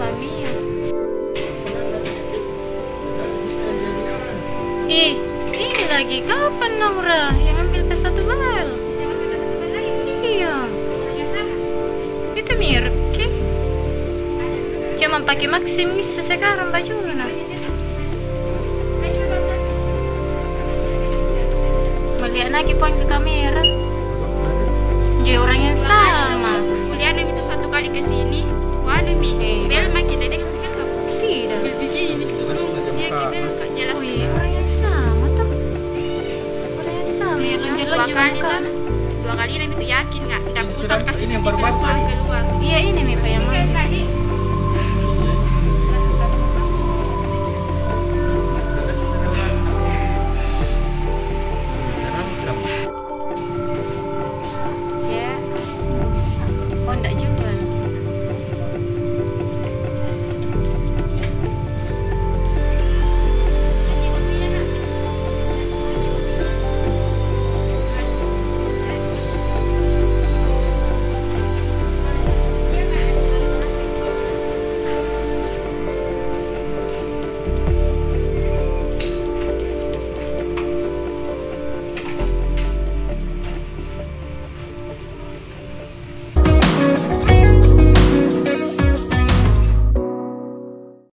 mami ih ini lagi. Kapan Naura yang ambil tes satu bal iya. Itu mirip ke cuma pakai maksimis sekarang baju mana? Melihat lagi poin ke kamera. Jadi orang yang sama. kuliah itu satu kali ke sini. Kali kan. dua kali nih itu yakin nggak Ini putar kasih ini yang sedikit baru